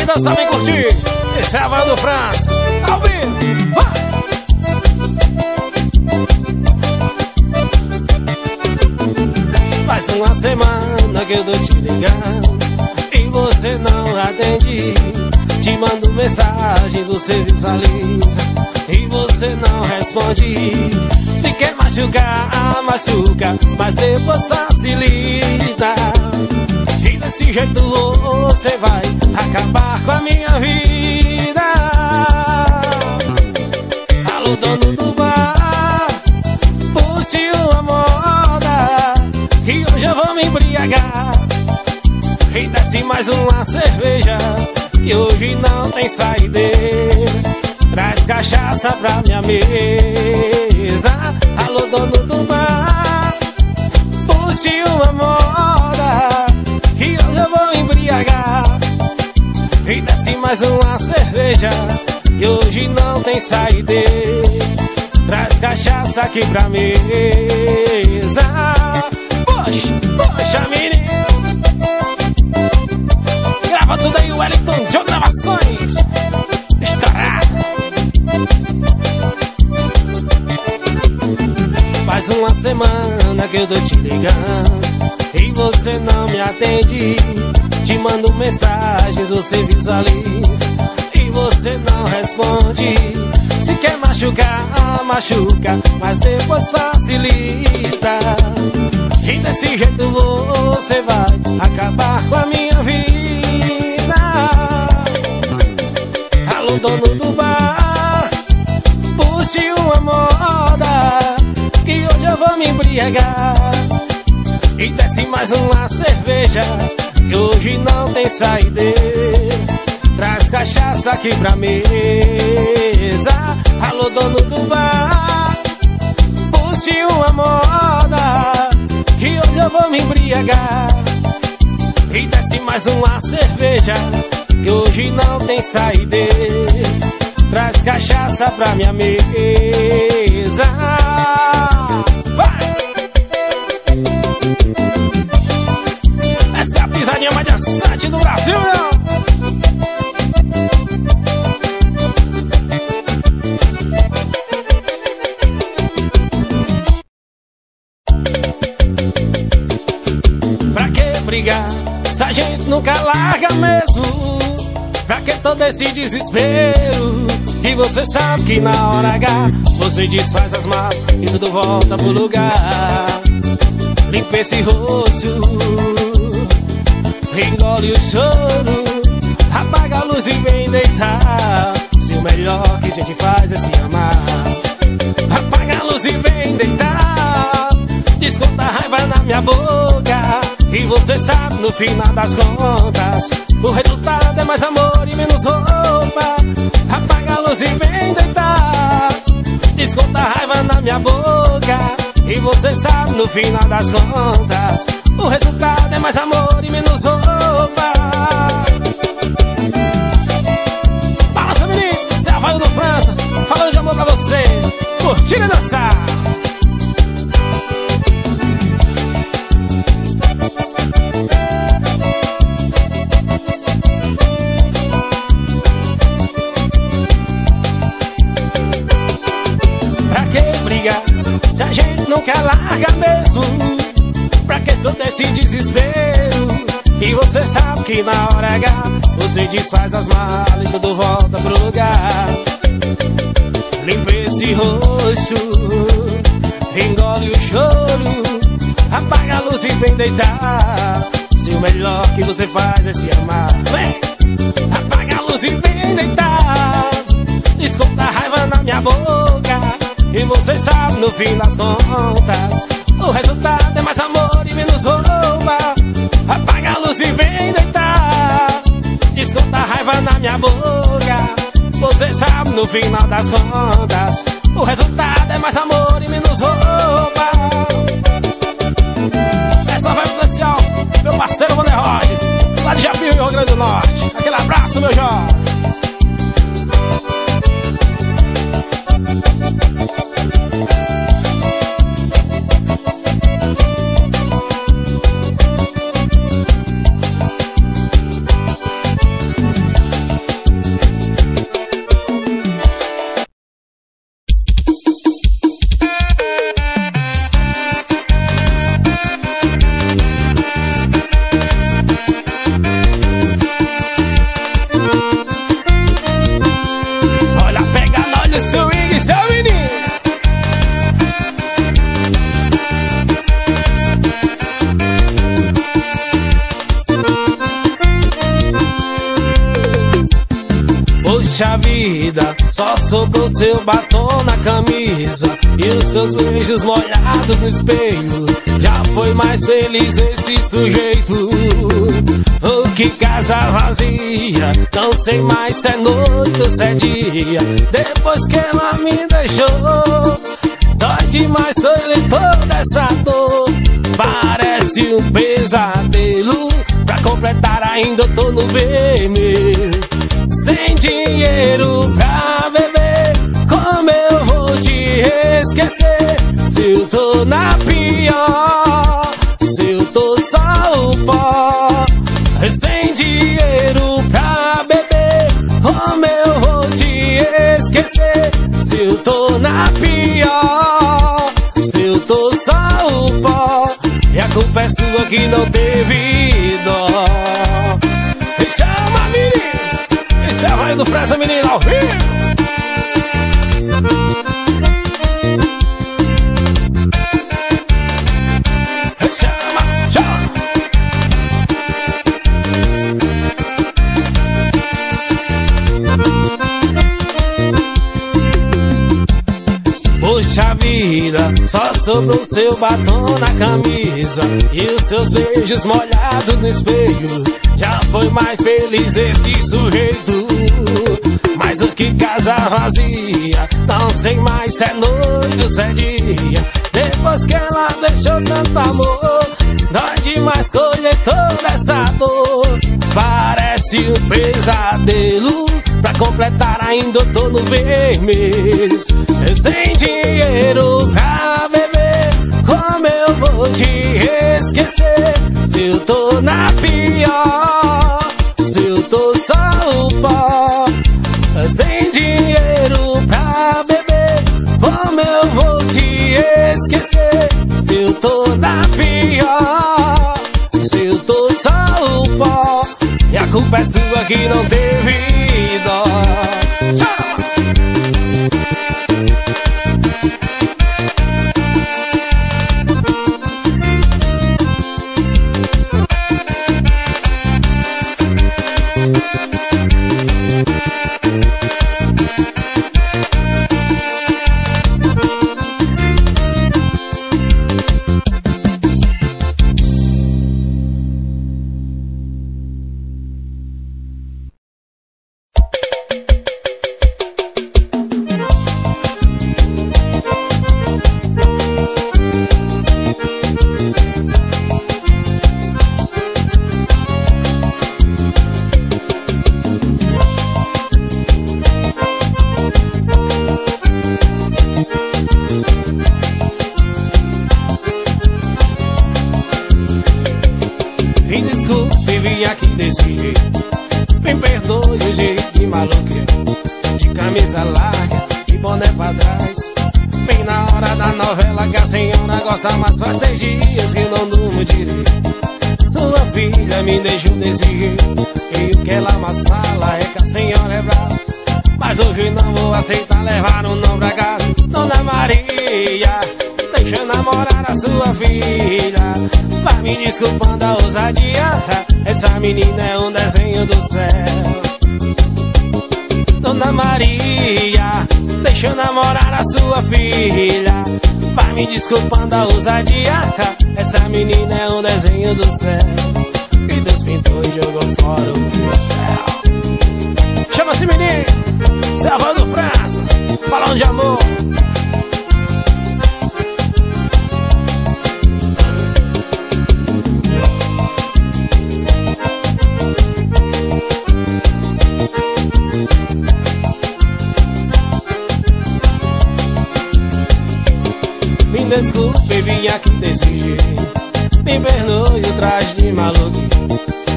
Vem dançar, vem curtir. Esse é a Van do França. Faz uma semana que eu tô te ligando E você não atende Te mando mensagem, você visualiza E você não responde Se quer machucar, machuca Mas depois facilita desse jeito você vai Acabar com a minha vida. Alô, dono do bar Puxe uma moda E hoje eu vou me embriagar. E desce mais uma cerveja Que hoje não tem saideira Traz cachaça pra minha mesa. Alô, dono do bar Puxe uma moda eu vou embriagar. E desce mais uma cerveja E hoje não tem saideira Traz cachaça aqui pra mesa. Poxa, poxa menino. Grava tudo aí, Wellington de Gravações. Estourado Faz uma semana que eu tô te ligando E você não me atende. Te mando mensagens, você visualiza E você não responde. Se quer machucar, machuca Mas depois facilita. E desse jeito você vai Acabar com a minha vida. Alô, dono do bar Puxe uma moda Que hoje eu vou me embriagar E desce mais uma cerveja Que hoje não tem saideira Traz cachaça aqui pra mesa. Alô, dono do bar Puxe uma moda Que hoje eu vou me embriagar. E desce mais uma cerveja Que hoje não tem saideira Traz cachaça pra minha mesa Pra que todo esse desespero? E você sabe que na hora H Você desfaz as malas e tudo volta pro lugar. Limpa esse rosto Engole o choro Apaga a luz e vem deitar. Se o melhor que a gente faz é se amar. Apaga a luz e vem deitar. Desconta a raiva na minha boca Você sabe no final das contas O resultado é mais amor e menos roupa. Apaga a luz e vem deitar. Desconta a raiva na minha boca. E você sabe no final das contas O resultado é mais amor e menos roupa. Balança menino, esse é a do França. Falando de amor pra você. Curtir e dançar não quer largar mesmo? Pra que todo esse desespero? E você sabe que na hora H Você desfaz as malas e tudo volta pro lugar Limpa esse rosto Engole o choro Apaga a luz e vem deitar Se o melhor que você faz é se amar Vem! Apaga a luz e vem deitar Desconta a raiva na minha boca E você sabe no fim das contas O resultado é mais amor e menos roupa. Apaga a luz e vem deitar. Desconta a raiva na minha boca. Você sabe no final das contas O resultado é mais amor e menos roupa. Essa vai pro especial Meu parceiro Wander Rhodes Lá de Japim, Rio Grande do Norte. Aquele abraço, meu jovem Já foi mais feliz esse sujeito. O que casa vazia Não sei mais se é noite ou se é dia. Depois que ela me deixou Dói demais, foi toda essa dor. Parece um pesadelo. Pra completar ainda eu tô no vermelho. Sem dinheiro pra beber Como eu vou te esquecer Se eu tô na pior Se eu tô só o pó Sem dinheiro pra beber Como eu vou te esquecer? Se eu tô na pior Se eu tô só o pó E a culpa é sua que não teve sobrou seu batom na camisa E os seus beijos molhados no espelho. Já foi mais feliz esse sujeito. Mas o que casa vazia Não sei mais se é noite ou se é dia Depois que ela deixou tanto amor Dói demais colher toda essa dor. Parece um pesadelo Pra completar ainda eu tô no vermelho. Sem dinheiro pra esquecer. Se eu tô na pior Se eu tô só o pó Sem dinheiro pra beber Como eu vou te esquecer? Se eu tô na pior Se eu tô só o pó E a culpa é sua que não teve dias que não durmo direito Sua filha me deixou desse jeito E o que ela amassala é que a senhora é brava. Mas hoje não vou aceitar levar um não pra casa. Dona Maria Deixa namorar a sua filha. Vai me desculpando a ousadia. Essa menina é um desenho do céu. Dona Maria Deixa namorar a sua filha me desculpando a ousadia Essa menina é um desenho do céu. Que Deus pintou e jogou fora o céu. Chama-se menino Selva do França Falando de amor vim aqui desse jeito Me perdoe o traje de maluco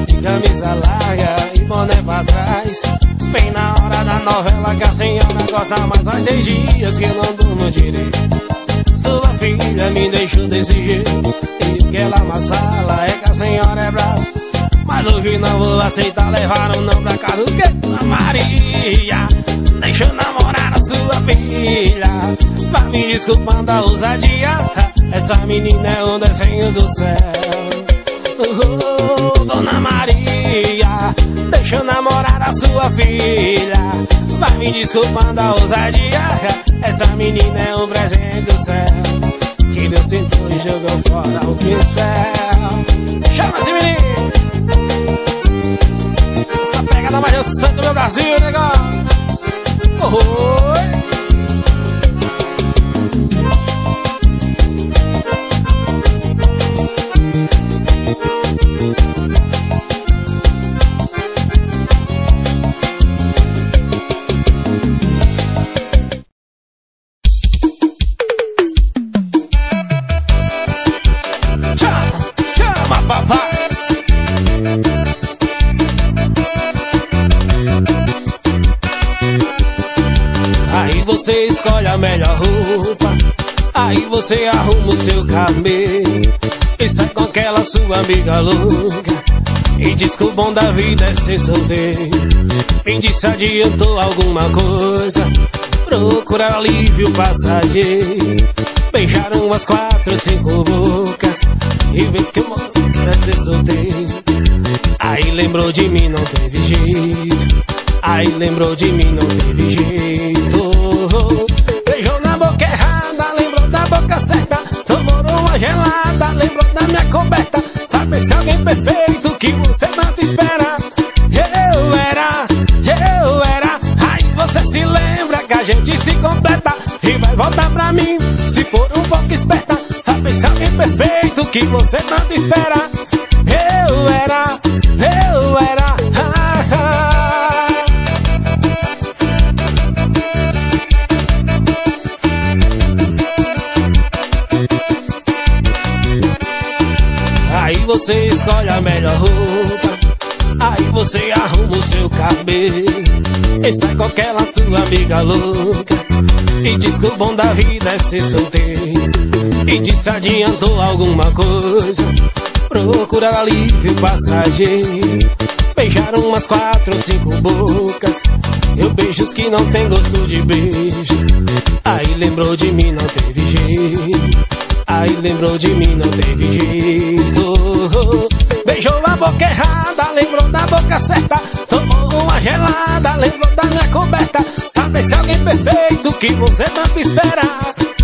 De camisa larga e boné pra trás. Bem na hora da novela que a senhora gosta mais. Faz seis dias que eu não durmo direito. Sua filha me deixou desse jeito. E o que ela amassala é que a senhora é brava. Mas hoje não vou aceitar levar um não pra casa. O que? Dona Maria Deixa eu namorar a sua filha. Vai me desculpando a ousadia Essa menina é um desenho do céu. Oh, Dona Maria Deixa eu namorar a sua filha. Vai me desculpando a ousadia. Essa menina é um presente do céu. Que Deus sentou e jogou fora o pincel Chama esse menino. Essa pegada mais do santo do meu Brasil, negócio Oi você arruma o seu cabelo e sai com aquela sua amiga louca. E diz que o bom da vida é ser solteiro. E se adiantou alguma coisa. Procurar alívio passageiro. Beijaram umas quatro, cinco bocas. E vê que o bom é ser solteiro. Aí lembrou de mim, não teve jeito. Aí lembrou de mim, não teve jeito. Boca certa. Tomou uma gelada, lembrou da minha coberta. Sabe se alguém perfeito que você tanto espera? Eu era, eu era. Aí você se lembra que a gente se completa e vai voltar pra mim. Se for um pouco esperta, sabe se alguém perfeito que você tanto espera? Você escolhe a melhor roupa. Aí você arruma o seu cabelo e sai com aquela sua amiga louca. E diz que o bom da vida é ser solteiro. E disse adiantou alguma coisa. Procurar alívio passageiro. Beijaram umas quatro ou cinco bocas. Eu beijos que não tem gosto de beijo. Aí lembrou de mim, não teve jeito. Aí lembrou de mim, não teve jeito. Beijou a boca errada, lembrou da boca certa. Tomou uma gelada, lembrou da minha coberta. Sabe se alguém perfeito que você tanto espera?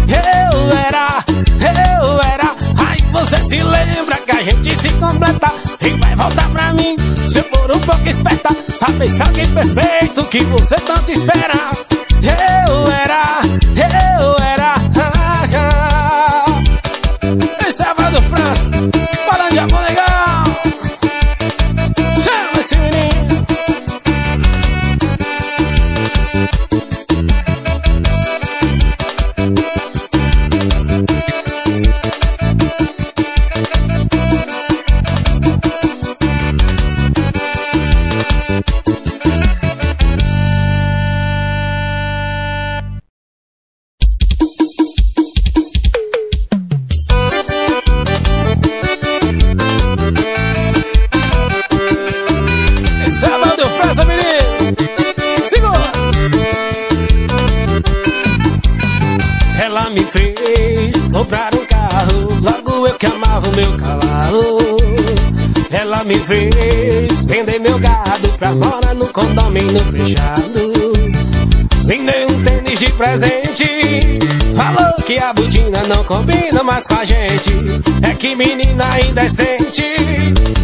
Eu era, eu era. Aí você se lembra que a gente se completa e vai voltar pra mim. Se for um pouco esperta, sabe se alguém perfeito que você tanto espera? Me fez vender meu gado pra morar no condomínio fechado. Vendei um tênis de presente. Falou que a budina não combina mais com a gente. É que menina indecente.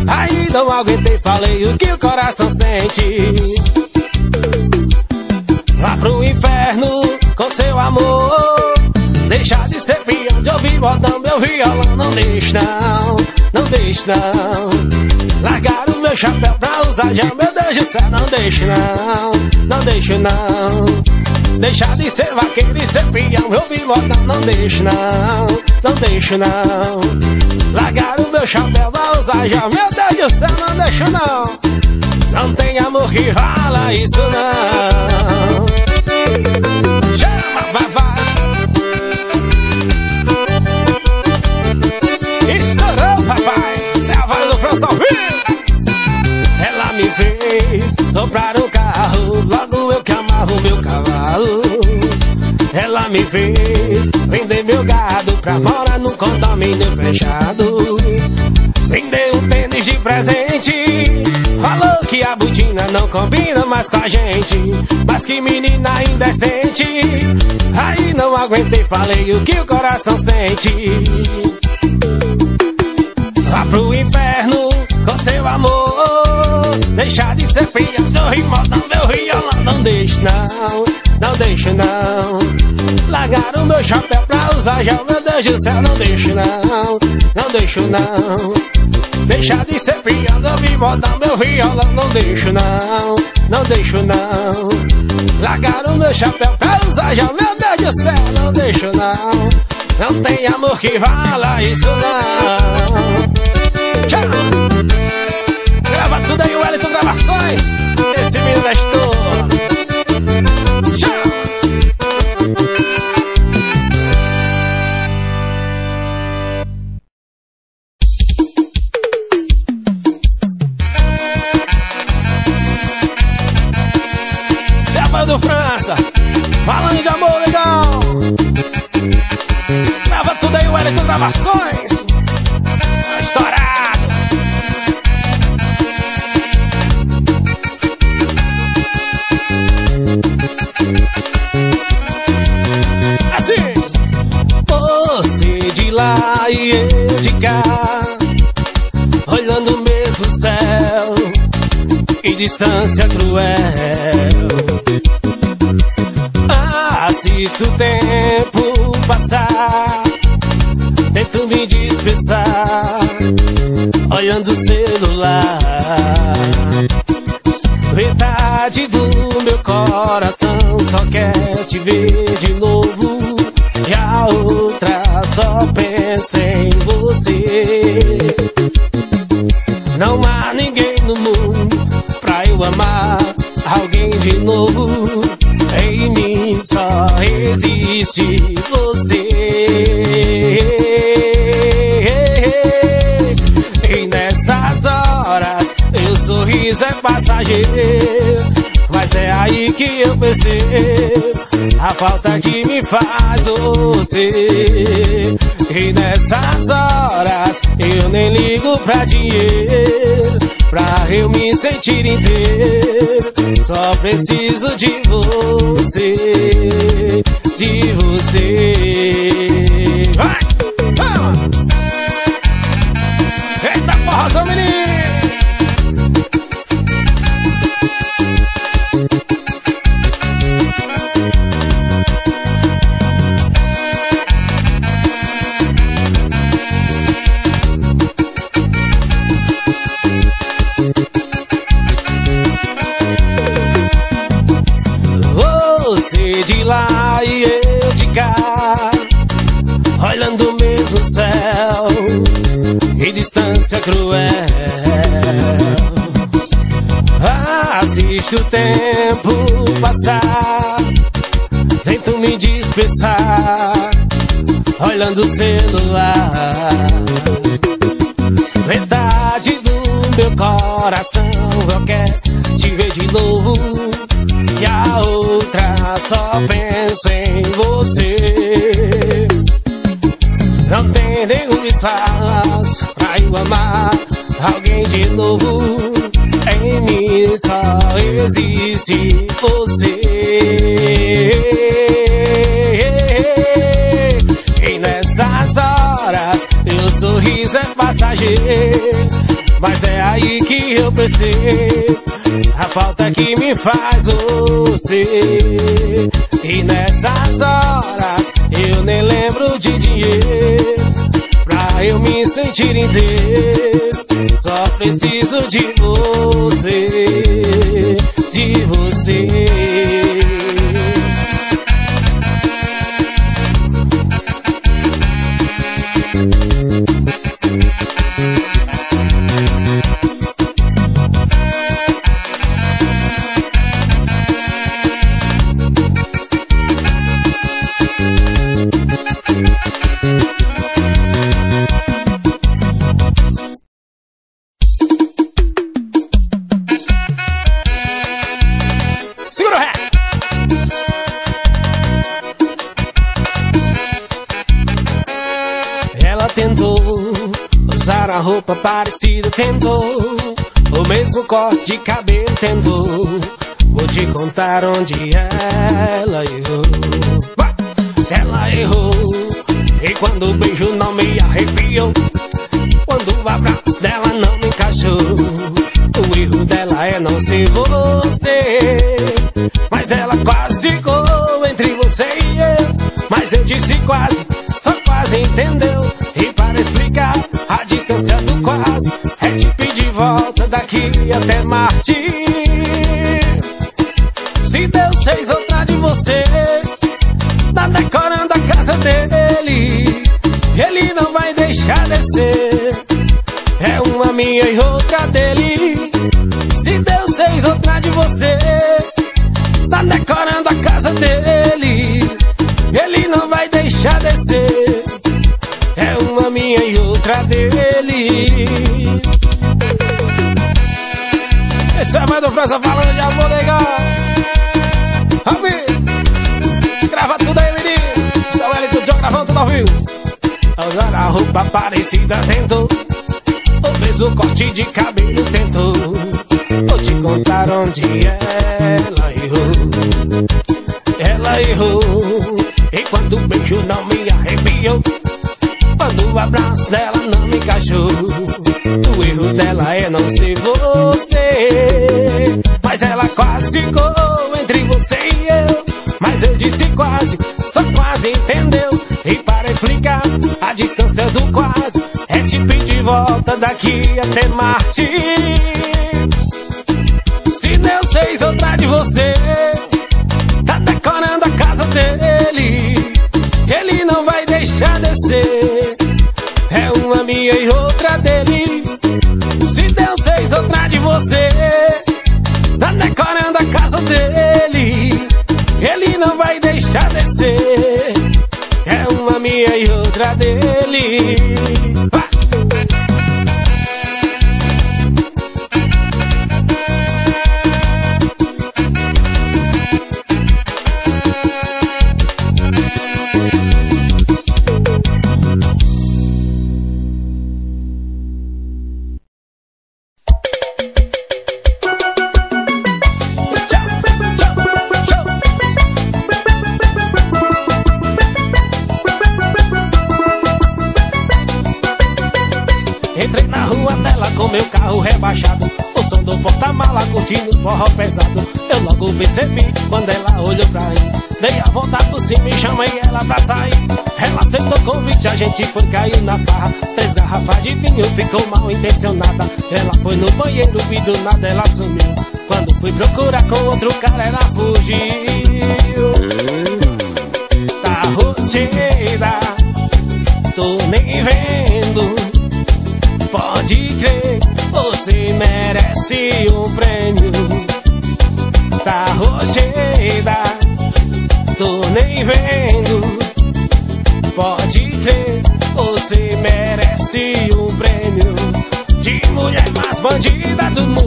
Aí não aguentei, falei o que o coração sente. Lá pro inferno com seu amor. Deixar de ser pião de ouvir botão meu violão. Não deixa não, não deixa não. Largaram o meu chapéu pra usar já, meu Deus do céu, não deixe não, não deixe não. Deixar de ser vaqueiro e ser peão, meu bigode não, não deixe não, não deixe não. Largaram o meu chapéu pra usar já, meu Deus do céu, não deixe não. Não tem amor que rola isso não. Comprar um carro, logo eu que amava o meu cavalo. Ela me fez vender meu gado pra morar num condomínio fechado. Vender um tênis de presente, falou que a budina não combina mais com a gente. Mas que menina indecente. Aí não aguentei, falei o que o coração sente. Vá pro inferno com seu amor. Deixar de ser fria do rimodão, meu riolão. Não deixe não, não deixe não. Largaram meu chapéu pra usar já, meu Deus do céu. Não deixe não, não deixo não. Deixar de ser piada, me botar meu violão Não deixo não, não deixo não Largaram meu chapéu pra usar já, meu Deus do céu Não deixo não, não tem amor que vala isso não tempo passar Tento me dispersar Olhando o celular. Metade do meu coração Só quer te ver de novo E a outra só pensa em você. Não há ninguém no mundo Pra eu amar alguém de novo só existe você. E nessas horas, meu sorriso é passageiro. Mas é aí que eu percebo a falta que me faz você. E nessas horas eu nem ligo pra dinheiro, pra eu me sentir inteiro. Só preciso de você, de você. Assisto o tempo passar, tento me dispersar, olhando o celular. Metade do meu coração eu quero te ver de novo e a outra só pensa em você. Não tem nenhum espaço pra eu amar alguém de novo. Em mim só existe você. E nessas horas, meu sorriso é passageiro. Mas é aí que eu percebo a falta que me faz você. E nessas horas eu nem lembro de dinheiro pra eu me sentir inteiro. Só preciso de você, de você. Roupa parecida tentou O mesmo corte de cabelo tentou. Vou te contar onde ela errou. Ela errou. E quando o beijo não me arrepiou. Quando o abraço dela não me encaixou. O erro dela é não ser você. Mas ela quase ficou entre você e eu. Mas eu disse quase, só quase entendeu. Distância do quase, é te pedir volta daqui até Marte. Se Deus fez outra de você, tá decorando a casa dele. Ele não vai deixar descer. É uma minha e outra dele. Se Deus fez outra de você, França falando de amor legal. Rabi, grava tudo aí, menino. Esse é o L do John gravando tudo ao vivo. A roupa parecida tentou. O mesmo corte de cabelo tentou. Vou te contar onde ela errou. Ela errou. E quando o beijo não me arrepiou Quando o abraço dela não me encaixou O erro dela é não ser você quase ficou entre você e eu. Mas eu disse quase, só quase entendeu. E para explicar a distância do quase É te pedir volta daqui até Marte gente foi, caiu na farra Três garrafas de vinho, ficou mal intencionada. Ela foi no banheiro e do nada ela sumiu. Quando fui procurar com outro cara ela fugiu. Tá rocheira, tô nem vendo. Pode crer, você merece um prêmio. Tá rocheira, mulher mais bandida do mundo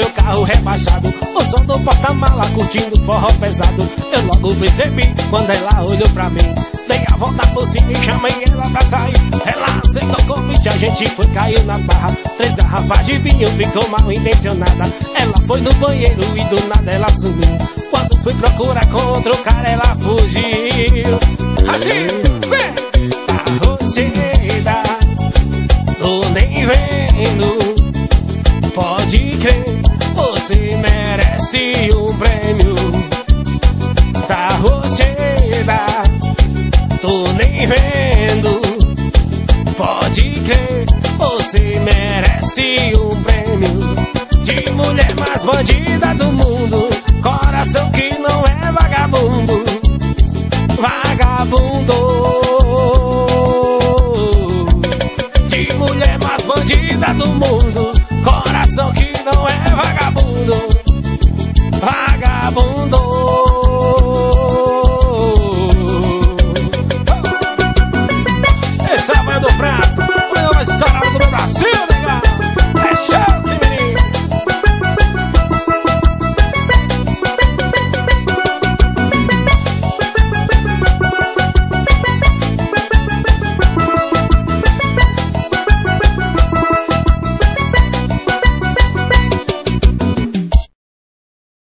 meu carro rebaixado. O som do porta-mala curtindo forró pesado. Eu logo percebi quando ela olhou pra mim. Dei a volta por cima e chamei ela pra sair. Ela aceitou o convite, a gente foi, caiu na barra. Três garrafas de vinho, ficou mal intencionada. Ela foi no banheiro e do nada ela sumiu. Quando fui procurar com outro cara, ela fugiu. Assim, vem! Arroceira, tô nem vendo. Pode crer, você merece um prêmio Tá rocheira, tô nem vendo Pode crer, você merece um prêmio De mulher mais bandida